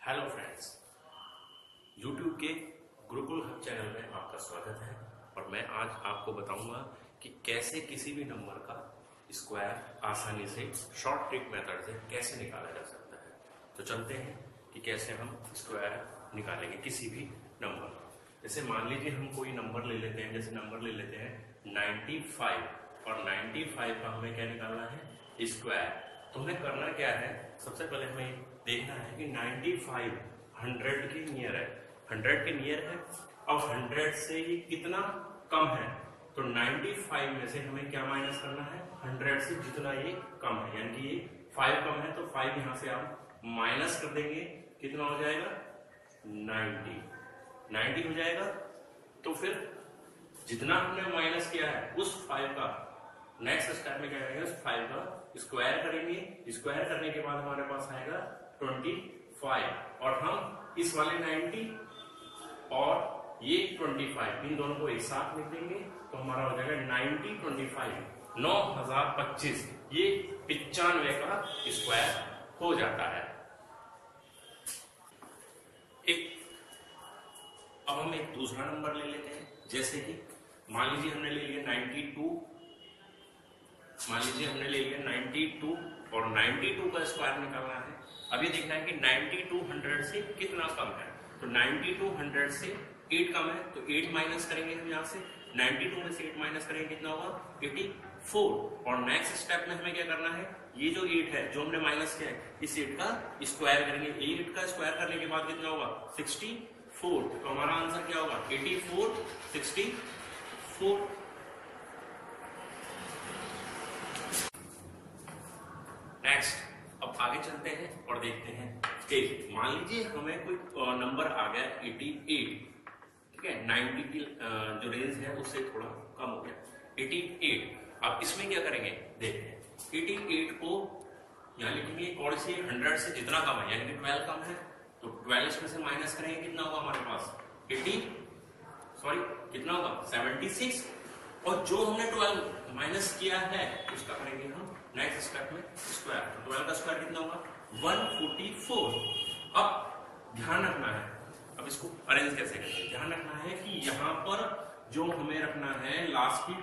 Hello friends YouTube के Gurukul hub channel में आपका स्वागत है। और मैं आज आपको बताऊँगा कि कैसे किसी भी नंबर का स्क्वायर आसानी से, शॉर्ट ट्रिक मेथड से कैसे निकाला जा सकता है। तो चलते हैं कि कैसे हम स्क्वायर निकालेंगे किसी भी नंबर जैसे मान लीजिए हम कोई नंबर ले लेते हैं, जैसे नंबर ले लेते हैं 95 और 95 का हमें क्या निकालना है? स्क्वायर। तो हमें करना क्या है? सबसे पहले हमें देखना है कि 95 100 के नियर है। 100 के नियर है और 100 से ये कितना कम है? तो 95 में से हमें क्या माइनस करना है? 100 से जितना ये कम है, यानी कि ये 5 कम है तो 5 यहाँ से आप माइनस कर देंगे। कितना हो जाएगा? 90 90 हो जाएगा तो फिर जितना हमने माइनस किया है, उस 5 का नेक्स्ट स्टेप में क्या करेंगे? उस 5 का स्क्वायर करेंगे। स्क्वायर करने के बाद हमारे पास आएगा 25 और हम इस वाले 90 और ये 25 इन दोनों को एक साथ लिख देंगे तो हमारा हो जाएगा 90 25 नौ हज़ार पच्चीस। ये पिचानवे का स्क्वायर हो जाता है। एक, अब हम एक दूसरा नंबर ले लेते हैं, जैसे कि मान लीजिए हमने ले लिया 92 मान लीजिए हमने ले लिया 92 और 92 का स्क्वायर निकालना है। अभी देखना है कि 92 100 से कितना कम है। तो 92 100 से 8 कम है तो एट माइनस करेंगे हम यहाँ से। 92 में से 8 माइनस करेंगे कितना होगा? 84 और नेक्स्ट स्टेप में हमें क्या करना है? ये जो 8 है, जो हमने माइनस किया है, इस 8 का स्क्वायर करेंगे। 8 का स्क्वायर करने के बाद कितना होगा? 64 तो हमारा आंसर क्या होगा? 84 64 नेक्स्ट अब आगे चलते हैं और देखते हैं। मान लीजिए हमें कोई नंबर आ गया 88 ठीक है 90 की जो रेंज है उससे थोड़ा कम हो गया। 88 अब इसमें क्या करेंगे? देखते हैं। 88 को यहाँ लिखेंगे, और से 100 से जितना कम है, यानी कि 12 कम है तो 12 इसमें से माइनस करेंगे, कितना होगा हमारे पास? 80 सॉरी कितना होगा? 76 और जो हमने 12 माइनस किया है, उसका करेंगे हम नेक्स्ट स्टेप में स्क्वायर तो 12 का स्क्वायर कितना होगा? 144 अब ध्यान रखना है अब इसको अरेंज कैसे करेंगे ध्यान रखना है कि यहाँ पर जो हमें रखना है लास्ट की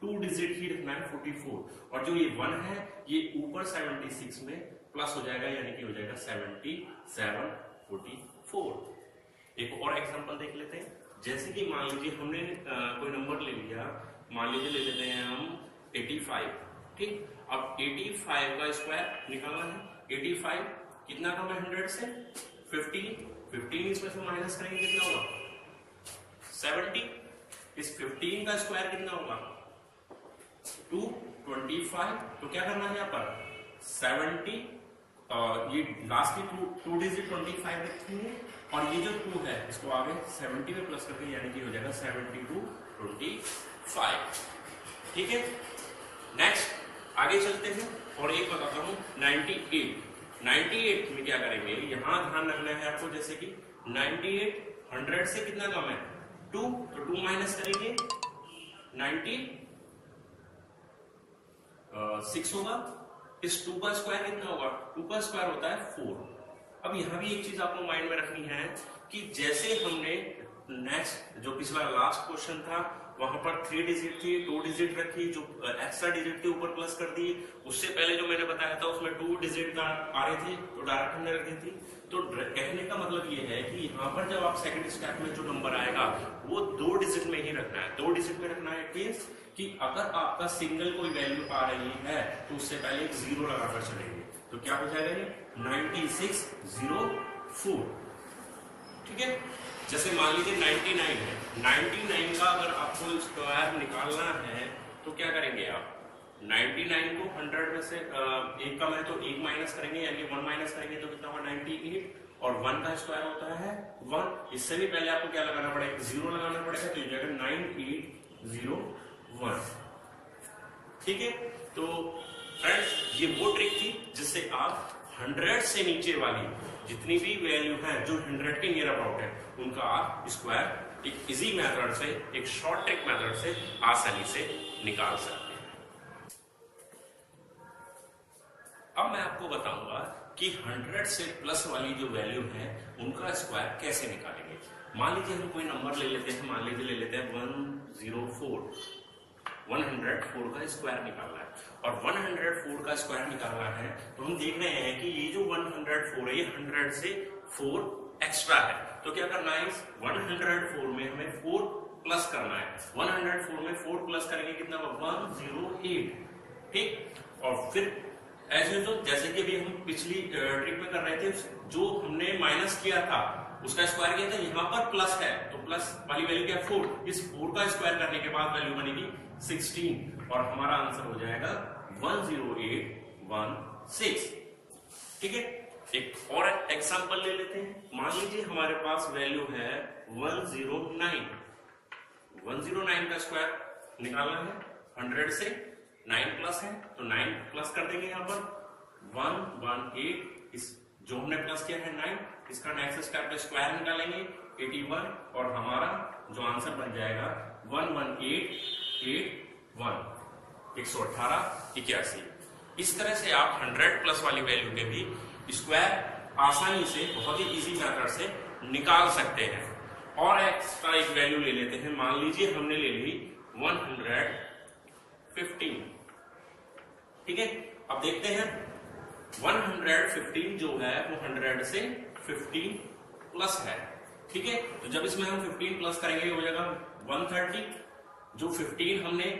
टू डिजिट ही रखना है 44 और जो ये वन है ये ऊपर 76 में प्लस हो जाएगा यानी कि हो जाएगा 77 44 एक और एग्जांपल देख लेते हैं। जैसे कि मान लीजिए हमने अ, कोई नंबर ले लिया मान लीजिए ले लेते हैं हम 85 ठीक? अब 85 का स्क्वायर निकालना है। 85 कितना कम है 100 से? 15 15 इसमें से माइनस करेंगे कितना होगा? 70 इस 15 का स्क्वायर कितना होगा? 225 तो क्या करना है यहाँ पर? 70 और ये लास्ट की टू टू डिजिट ट्वेंटी 25 रखेंगे और ये जो टू है, इसको आगे 70 में प्लस करके यानी कि हो जाएगा 72 25 ठीक है? नेक्स्ट आगे चलते हैं और एक बताता हूँ 98 98 में क्या करेंगे। यहाँ ध्यान रखना है आपको जैसे कि 98 100 से कितना कम है? 2 तो 2 माइनस करेंगे। 90 सिक्स होगा। इस टू का स्क्वायर कितना होगा? टू का स्क्वायर होता है फोर। अब यहाँ भी एक चीज़ आपको माइंड में रखनी है कि जैसे हमने नेक्स्ट जो पिछला लास्ट क्वेश्चन था वहाँ पर थ्री डिजिट थी टू डिजिट रखी, जो एक्स्ट्रा डिजिट के ऊपर प्लस कर दिए उससे पहले जो मैंने बताया था, उसमें टू डिजिट का आ रही थी तो डायरेक्ट हमने रख दी थी। तो कहने का मतलब ये है कि यहाँ पर जब आप सेकंड स्टेप में जो नंबर आएगा, वो दो डिजिट में ही रखना है। दो डिजिट में रखना है इट कि अगर आपका सिंगल कोई वैल्यू आ रही है तो उससे पहले एक ज़ीरो लगाकर चलेंगे। तो क्या हो जाएगा ये? नाइनटी सिक्स ज़ीरो फोर ठीक है? जैसे मान लीजिए 99 है। 99 का अगर आपको स्क्वायर निकालना है तो क्या करेंगे आप? 99 को 100 में से एक कम है तो एक माइनस करेंगे, यानी वन माइनस करेंगे तो कितना होगा 98 और वन का स्क्वायर होता है वन। इससे भी पहले आपको क्या लगाना पड़ेगा? ज़ीरो लगाना पड़ेगा। तो ये जाएगा नाइन एट ज़ीरो वन। ठीक है? तो फ्रेंड्स, ये वो ट्रिक थी जिससे आप हंड्रेड से नीचे वाली जितनी भी वैल्यू है, जो हंड्रेड के नियर अबाउट है, उनका आप स्क्वायर एक इजी मेथड से, एक शॉर्ट ट्रिक मेथड से आसानी से निकाल सकते हैं। अब मैं आपको बताऊँगा कि 100 से प्लस वाली जो वैल्यू है, उनका स्क्वायर कैसे निकालेंगे। मान लीजिए हम कोई नंबर ले लेते हैं, मान लीजिए ले लेते हैं 104 104 का स्क्वायर निकालना है। और 104 का स्क्वायर निकालना है तो हम देख रहे हैं कि ये जो 104 है, ये 100 से 4 एक्स्ट्रा है। तो क्या करना है? 104 में हमें 4 प्लस करना है। 104 में 4 प्लस करेंगे कितना होगा? 108 ठीक? और फिर ऐसे तो जैसे कि अभी हम पिछली ट्रिक में कर रहे थे, जो हमने माइनस किया था उसका स्क्वायर किया था? यहाँ पर प्लस है। तो प्लस वाली वैल्यू क्या? फोर इस फोर का स्क्वायर करने के बाद वैल्यू बनेगी सिक्सटीन और हमारा आंसर हो जाएगा one zero eight one six ठीक है? एक और एग्ज़ाम्पल ले लेते हैं। मान लीजिए हमारे पास वैल्यू है one zero nine one zero nine का स्क्वायर निकालना है। हंड्रेड से नाइन प्लस है। तो नाइन प्लस कर देंगे यहाँ पर। वन वन एट इस जो हमने प्लस किया है नाइन इसका नेक्स्ट स्टेप स्क्वायर निकालेंगे एटी वन और हमारा जो आंसर बन जाएगा one one eight eight one एक सौ अठारह, इक्यासी। इस तरह से आप हंड्रेड प्लस वाली वैल्यू के भी स्क्वायर आसानी से, बहुत ही इजी मेथड से निकाल सकते हैं। और एक्स्ट्रा एक वैल्यू ले लेते हैं। मान लीजिए हमने ले ली वन हंड्रेड फिफ्टीन ठीक है? अब देखते हैं। 115 जो है, वो 100 से 15 प्लस है, ठीक है? तो जब इसमें हम 15 प्लस करेंगे हो जाएगा 130 जो 15 हमने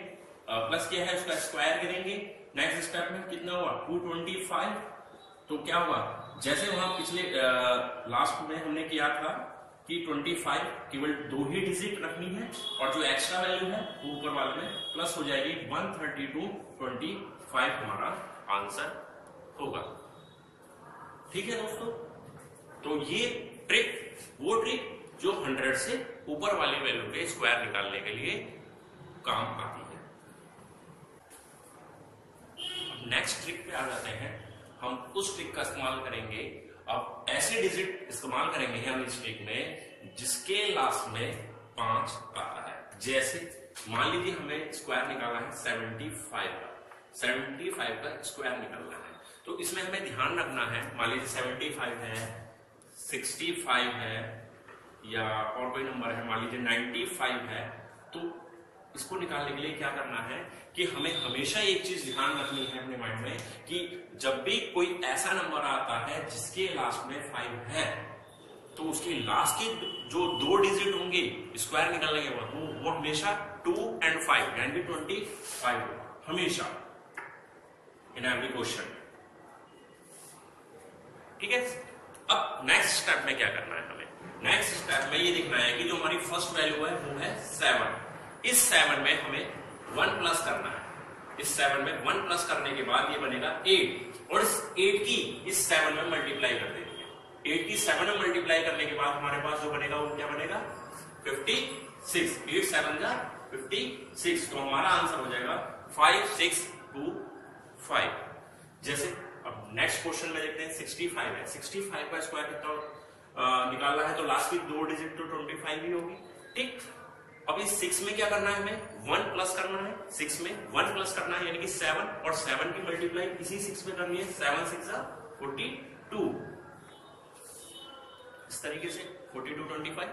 प्लस किया है, उसका स्क्वायर करेंगे। नेक्स्ट स्टेप में कितना हुआ? 225 तो क्या हुआ? जैसे वहाँ पिछले लास्ट में हमने किया था कि 25 केवल दो ही डिजिट रखनी है, और जो एक्स्ट्रा वैल्यू है, वो ऊपर वाले में प्लस हो जाएगी। 132 25 हमारा आंसर होगा। ठीक है दोस्तों? तो ये ट्रिक वो ट्रिक जो 100 से ऊपर वाली वैल्यू के स्क्वायर निकालने के लिए काम आती है। नेक्स्ट ट्रिक पे आ जाते हैं। हम उस ट्रिक का इस्तेमाल करेंगे। अब ऐसे डिजिट इस्तेमाल करेंगे हम इस ट्रिक में, जिसके लास्ट में पाँच आता है। जैसे, मान लीजिए हमें स्क्वायर निकालना है सेवेंटी फाइव का। सेवेंटी फाइव का स्क्वायर निकालना है। तो इसमें हमें ध्यान रखना है। मान लीजिए सेवेंटी फाइव है। सिक्सटी फाइव है, या और कोई नंबर है, मान लीजिए नाइन्टी फाइव है तो इसको निकालने के लिए क्या करना है कि हमें हमेशा एक चीज़ ध्यान रखनी है अपने माइंड में कि जब भी कोई ऐसा नंबर आता है जिसके लास्ट में फाइव है तो उसके लास्ट के जो दो डिजिट होंगे स्क्वायर निकालने के बाद, वो वो हमेशा टू एंड फाइव यानी ट्वेंटी फाइव हमेशा। इन एवरी क्वेश्चन ठीक है? अब नेक्स्ट स्टेप में क्या करना है हमें? नेक्स्ट स्टेप में ये देखना है कि जो हमारी फ़र्स्ट वैल्यू है, वो है सेवन इस सेवन में हमें वन प्लस करना है. इस सेवन में वन प्लस करने के बाद ये बनेगा एट और इस एट की, इस सेवन में मल्टीप्लाई कर देनी है. एट की सेवन में मल्टीप्लाई करने के बाद हमारे पास जो बनेगा, वो क्या बनेगा? फिफ्टी सिक्स एट सेवन जा फिफ्टी सिक्स तो हमारा आंसर हो जाएगा फाइव सिक्स टू फाइव जैसे नेक्स्ट क्वेश्चन में देखते हैं सिक्सटी फाइव है सिक्सटी फाइव का स्क्वायर कितना निकालना है तो लास्ट की दो डिजिट तो ट्वेंटी फाइव ही होगी। ठीक? अब इस सिक्स में क्या करना है हमें? वन प्लस करना है। सिक्स में वन प्लस करना है, यानी कि सेवन और सेवन की मल्टीप्लाई इसी सिक्स में करनी है। सेवन सिक्स फोर्टी टू इस तरीके से forty two twenty five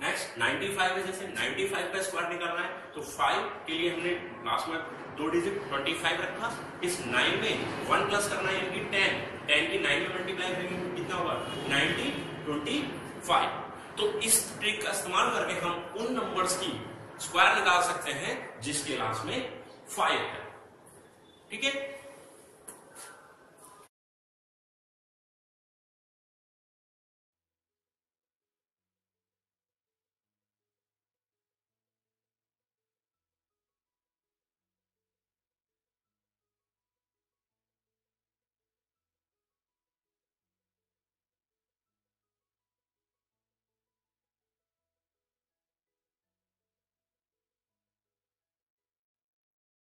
next ninety five है जैसे नाइनटी फाइव का स्क्वायर निकालना है। तो फाइव के लिए हमने लास्ट में दो डिजिट ट्वेंटी फाइव रखा। इस नाइन में वन प्लस करना है, यानी कि टेन टेन की नाइन में मल्टीप्लाई करेंगे कितना होगा? नाइनटी ट्वेंटी फाइव तो इस ट्रिक का इस्तेमाल करके हम उन नंबर्स की स्क्वायर निकाल सकते हैं, जिसके लास्ट में फाइव है। ठीक है?